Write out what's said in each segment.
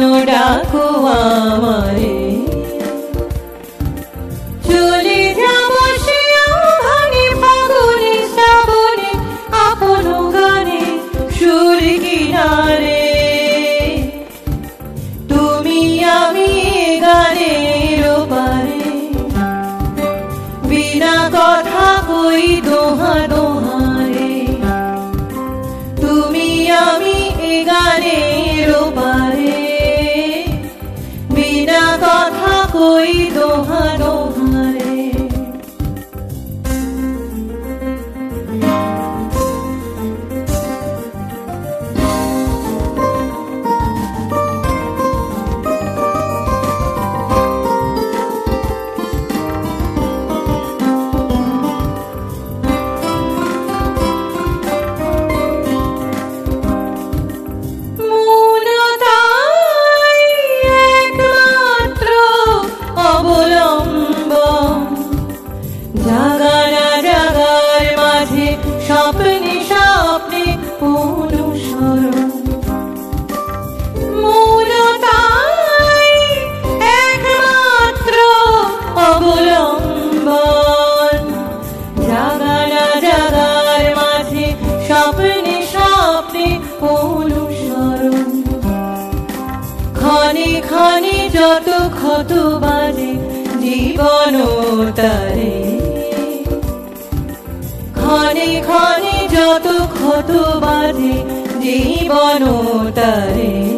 জানো ডাকো আমায় এখানে যত ক্ষত বাজে জীবন তারে। খানে খানে যত ক্ষত বাজে জীবন তারে।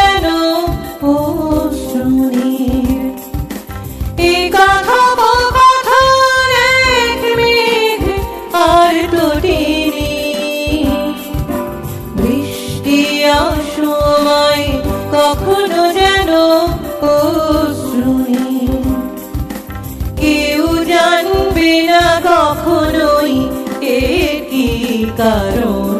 tarou.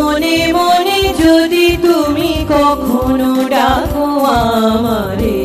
মনে মনে যদি তুমি কখনো ডাকো আমারে।